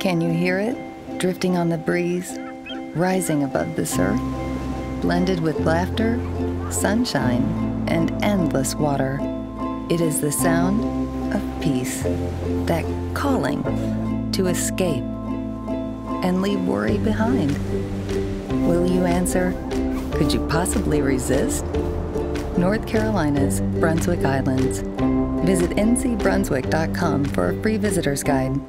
Can you hear it? Drifting on the breeze, rising above the surf, blended with laughter, sunshine, and endless water. It is the sound of peace, that calling to escape and leave worry behind. Will you answer? Could you possibly resist? North Carolina's Brunswick Islands. Visit ncbrunswick.com for a free visitor's guide.